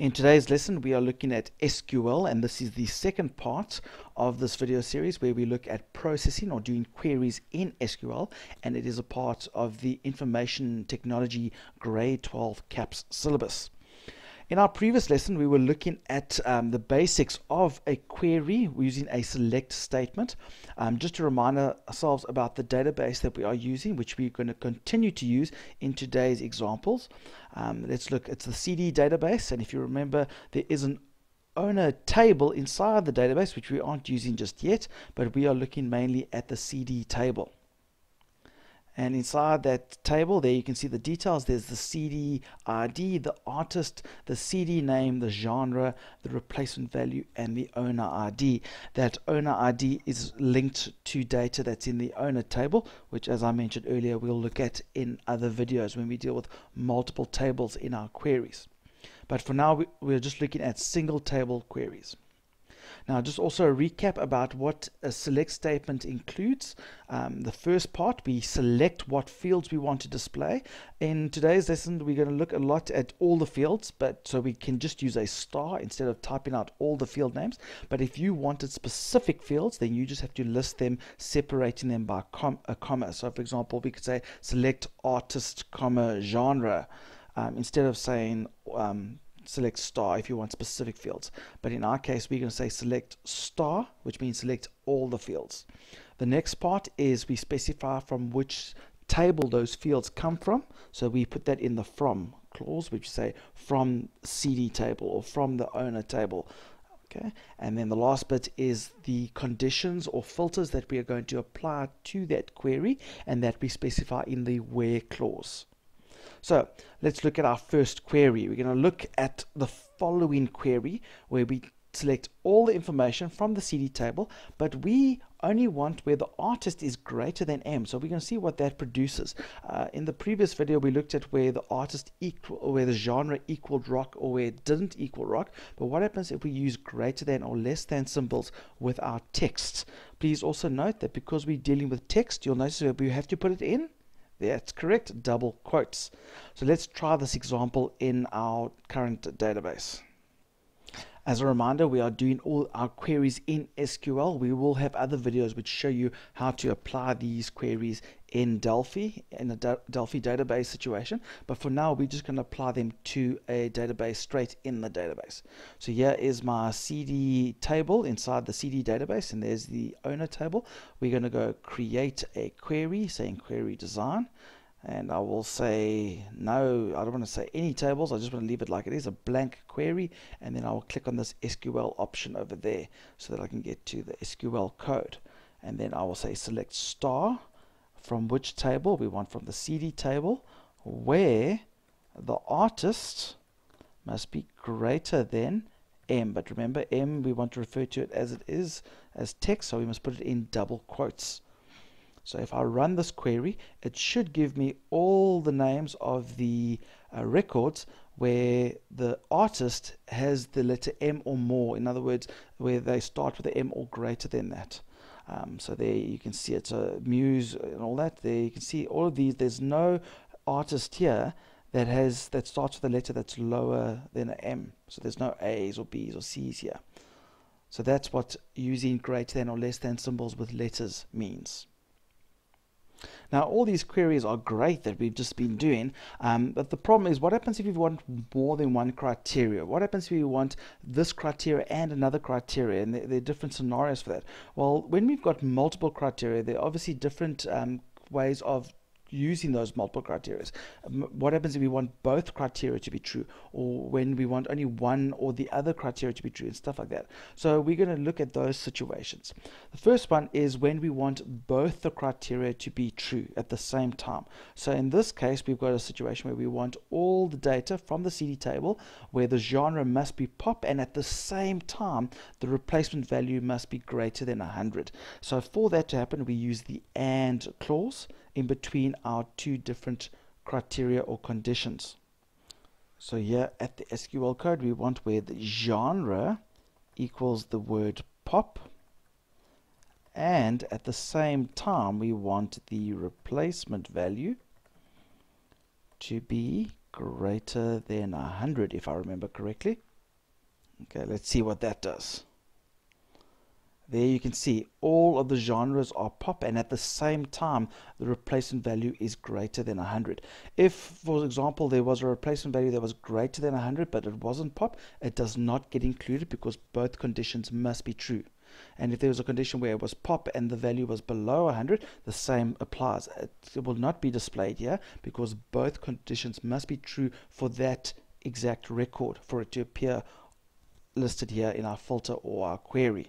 In today's lesson, we are looking at SQL, and this is the second part of this video series where we look at processing or doing queries in SQL, and it is a part of the Information Technology Grade 12 CAPS syllabus. In our previous lesson, we were looking at um, the basics of a query using a select statement. Um, just to remind ourselves about the database that we are using, which we're going to continue to use in today's examples. Um, let's look, it's the CD database, and if you remember, there is an owner table inside the database, which we aren't using just yet, but we are looking mainly at the CD table. And inside that table there you can see the details. There's the CD ID, the artist, the CD name, the genre, the replacement value, and the owner ID. That owner ID is linked to data that's in the owner table, which as I mentioned earlier, we'll look at in other videos when we deal with multiple tables in our queries. But for now, we're just looking at single table queries. Now, just also a recap about what a select statement includes. Um, the first part, we select what fields we want to display. In today's lesson, we're going to look a lot at all the fields, but so we can just use a star instead of typing out all the field names. But if you wanted specific fields, then you just have to list them, separating them by com a comma. So, for example, we could say select artist, comma, genre, um, instead of saying um, select star if you want specific fields. But in our case, we're going to say select star, which means select all the fields. The next part is we specify from which table those fields come from. So we put that in the from clause, which say from CD table or from the owner table. Okay, and then the last bit is the conditions or filters that we are going to apply to that query and that we specify in the where clause. So let's look at our first query. We're going to look at the following query where we select all the information from the CD table, but we only want where the artist is greater than M. So we're going to see what that produces. Uh, in the previous video, we looked at where the artist equal, or where the genre equaled rock, or where it didn't equal rock. But what happens if we use greater than or less than symbols with our text? Please also note that because we're dealing with text, you'll notice that we have to put it in that's correct, double quotes. So let's try this example in our current database. As a reminder, we are doing all our queries in SQL. We will have other videos which show you how to apply these queries in Delphi, in a Delphi database situation. But for now, we're just going to apply them to a database straight in the database. So here is my CD table inside the CD database, and there's the owner table. We're going to go create a query, saying query design and I will say no I don't want to say any tables I just want to leave it like it is a blank query and then I will click on this SQL option over there so that I can get to the SQL code. And then I will say select star from which table we want from the CD table where the artist must be greater than M. But remember M we want to refer to it as it is as text so we must put it in double quotes so if I run this query, it should give me all the names of the uh, records where the artist has the letter M or more. In other words, where they start with the M or greater than that. Um, so there you can see it's a muse and all that. There you can see all of these. There's no artist here that has that starts with a letter that's lower than an M. So there's no A's or B's or C's here. So that's what using greater than or less than symbols with letters means. Now, all these queries are great that we've just been doing, um, but the problem is what happens if you want more than one criteria? What happens if you want this criteria and another criteria? And there, there are different scenarios for that. Well, when we've got multiple criteria, there are obviously different um, ways of using those multiple criteria. Um, what happens if we want both criteria to be true, or when we want only one or the other criteria to be true, and stuff like that. So we're going to look at those situations. The first one is when we want both the criteria to be true at the same time. So in this case, we've got a situation where we want all the data from the CD table, where the genre must be pop, and at the same time, the replacement value must be greater than 100. So for that to happen, we use the AND clause in between our two different criteria or conditions. So here at the SQL code, we want where the genre equals the word pop, and at the same time, we want the replacement value to be greater than 100 if I remember correctly. Okay, let's see what that does. There you can see all of the genres are pop and at the same time the replacement value is greater than 100. If, for example, there was a replacement value that was greater than 100 but it wasn't pop, it does not get included because both conditions must be true. And if there was a condition where it was pop and the value was below 100, the same applies. It will not be displayed here because both conditions must be true for that exact record for it to appear listed here in our filter or our query.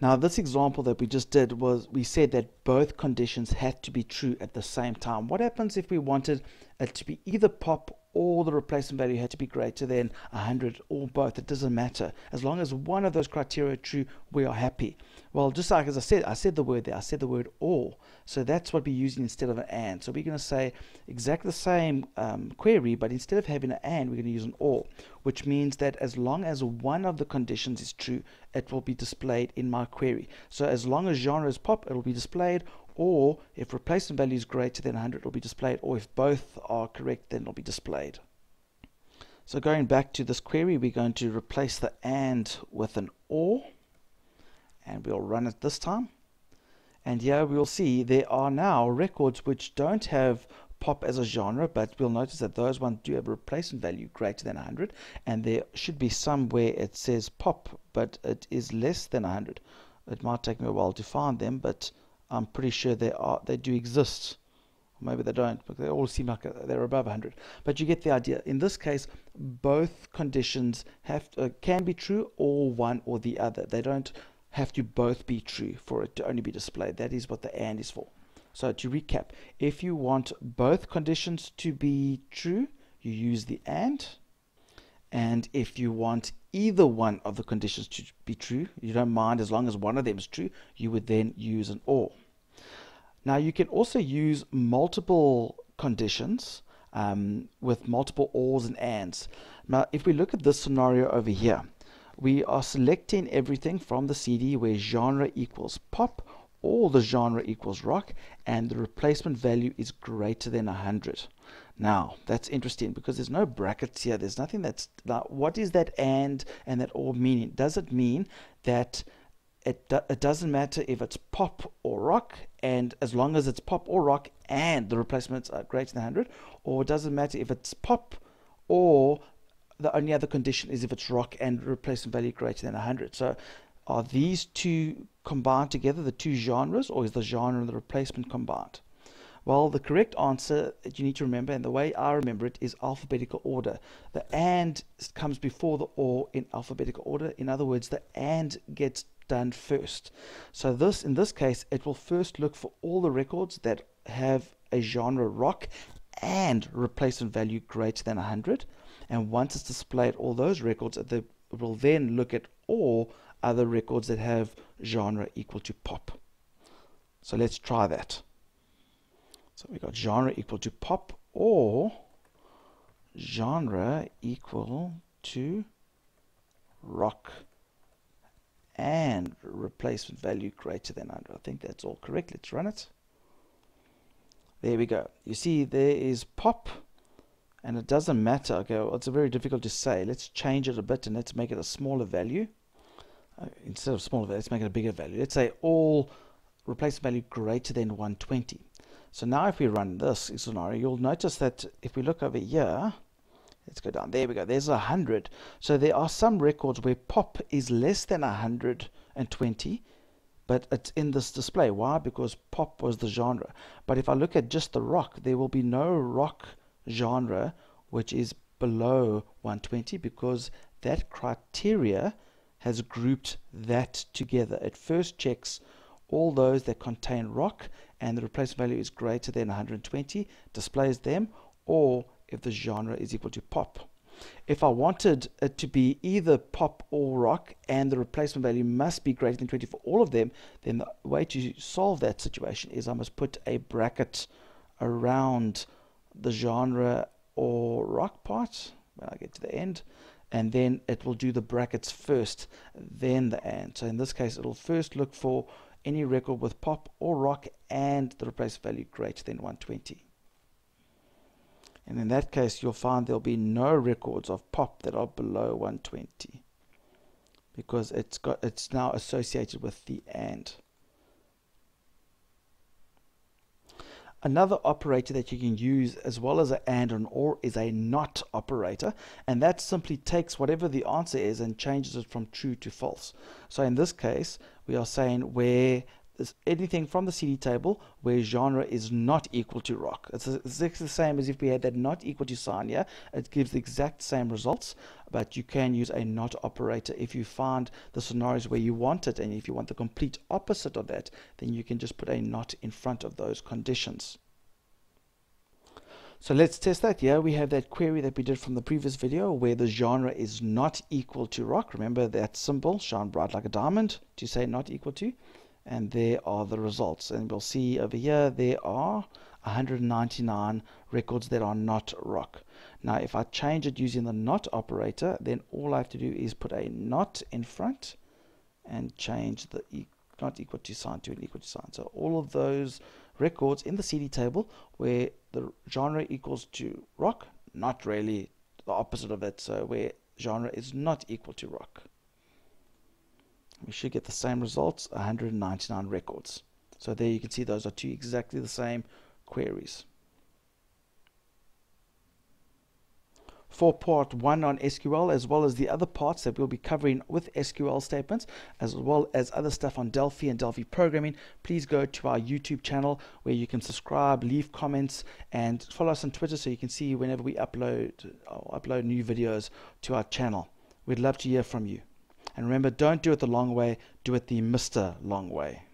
Now this example that we just did was we said that both conditions had to be true at the same time. What happens if we wanted it to be either pop or the replacement value had to be greater than 100 or both. It doesn't matter. As long as one of those criteria are true, we are happy. Well, just like as I said, I said the word there, I said the word or. So that's what we're using instead of an and. So we're going to say exactly the same um, query, but instead of having an and, we're going to use an or, which means that as long as one of the conditions is true, it will be displayed in my query. So as long as genre is pop, it will be displayed, or if replacement value is greater than 100 it will be displayed or if both are correct then it will be displayed. So going back to this query we're going to replace the and with an or and we'll run it this time. And here we'll see there are now records which don't have pop as a genre but we'll notice that those ones do have a replacement value greater than 100 and there should be some where it says pop but it is less than 100 it might take me a while to find them but I'm pretty sure they are they do exist. Maybe they don't, but they all seem like they're above 100. But you get the idea. In this case, both conditions have to, uh, can be true or one or the other. They don't have to both be true for it to only be displayed. That is what the AND is for. So to recap, if you want both conditions to be true, you use the AND. And if you want either one of the conditions to be true, you don't mind as long as one of them is true, you would then use an OR. Now you can also use multiple conditions um, with multiple ORs and ANDs. Now if we look at this scenario over here, we are selecting everything from the CD where genre equals pop or the genre equals rock and the replacement value is greater than 100. Now, that's interesting because there's no brackets here. There's nothing that's. What is that and and that or meaning? Does it mean that it, do, it doesn't matter if it's pop or rock, and as long as it's pop or rock and the replacements are greater than 100? Or does it matter if it's pop or the only other condition is if it's rock and replacement value greater than 100? So, are these two combined together, the two genres, or is the genre and the replacement combined? Well, the correct answer that you need to remember, and the way I remember it, is alphabetical order. The AND comes before the OR in alphabetical order. In other words, the AND gets done first. So this, in this case, it will first look for all the records that have a genre rock and replacement value greater than 100. And once it's displayed all those records, it will then look at all other records that have genre equal to pop. So let's try that. So we got genre equal to pop or genre equal to rock and replacement value greater than 100. I think that's all correct. Let's run it. There we go. You see there is pop and it doesn't matter. Okay, well, it's very difficult to say. Let's change it a bit and let's make it a smaller value. Uh, instead of smaller, let's make it a bigger value. Let's say all replacement value greater than 120. So now if we run this scenario, you'll notice that if we look over here, let's go down, there we go, there's 100. So there are some records where pop is less than 120, but it's in this display. Why? Because pop was the genre. But if I look at just the rock, there will be no rock genre which is below 120 because that criteria has grouped that together. It first checks all those that contain rock and the replacement value is greater than 120 displays them or if the genre is equal to pop. If I wanted it to be either pop or rock and the replacement value must be greater than 20 for all of them, then the way to solve that situation is I must put a bracket around the genre or rock part. When I get to the end. And then it will do the brackets first then the and so in this case it will first look for any record with pop or rock and the replace value greater than 120. And in that case, you'll find there'll be no records of pop that are below 120 because it's got it's now associated with the AND. Another operator that you can use as well as an AND or an OR is a NOT operator and that simply takes whatever the answer is and changes it from true to false. So in this case we are saying where anything from the CD table where genre is not equal to rock. It's, it's the same as if we had that not equal to sign here. It gives the exact same results, but you can use a not operator if you find the scenarios where you want it, and if you want the complete opposite of that, then you can just put a not in front of those conditions. So let's test that. Here we have that query that we did from the previous video where the genre is not equal to rock. Remember that symbol, shine bright like a diamond, to say not equal to and there are the results. And we'll see over here there are 199 records that are not rock. Now if I change it using the not operator then all I have to do is put a not in front and change the e not equal to sign to an equal to sign. So all of those records in the CD table where the genre equals to rock not really the opposite of it. So where genre is not equal to rock we should get the same results 199 records. So there you can see those are two exactly the same queries. For part 1 on SQL as well as the other parts that we'll be covering with SQL statements as well as other stuff on Delphi and Delphi programming please go to our YouTube channel where you can subscribe leave comments and follow us on Twitter so you can see whenever we upload upload new videos to our channel. We'd love to hear from you and remember, don't do it the long way, do it the Mr. Long way.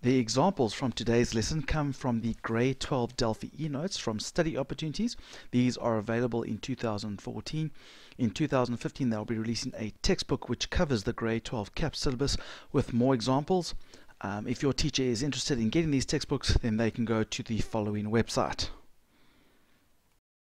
The examples from today's lesson come from the Grade 12 Delphi e-notes from Study Opportunities. These are available in 2014. In 2015, they'll be releasing a textbook which covers the Grade 12 CAP syllabus with more examples. Um, if your teacher is interested in getting these textbooks, then they can go to the following website.